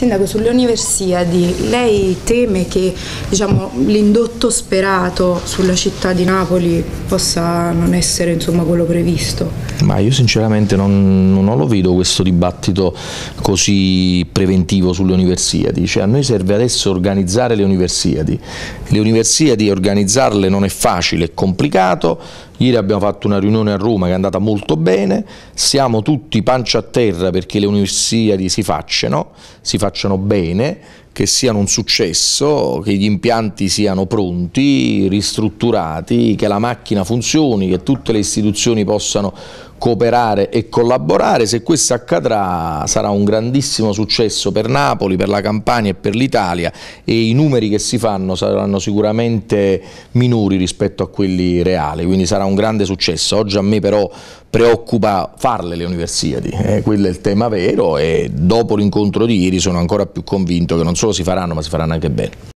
Sindaco, sulle Universiadi lei teme che diciamo, l'indotto sperato sulla città di Napoli possa non essere insomma, quello previsto? Ma io sinceramente non, non lo vedo questo dibattito così preventivo sulle Universiadi, cioè, a noi serve adesso organizzare le Universiadi, le Universiadi organizzarle non è facile, è complicato, Ieri abbiamo fatto una riunione a Roma che è andata molto bene, siamo tutti pancia a terra perché le Universiadi si facciano, si facciano bene, che siano un successo, che gli impianti siano pronti, ristrutturati, che la macchina funzioni, che tutte le istituzioni possano cooperare e collaborare, se questo accadrà sarà un grandissimo successo per Napoli, per la Campania e per l'Italia e i numeri che si fanno saranno sicuramente minori rispetto a quelli reali, quindi sarà un grande successo. Oggi a me però preoccupa farle le Universiadi, eh, quello è il tema vero e dopo l'incontro di ieri sono ancora più convinto che non solo si faranno ma si faranno anche bene.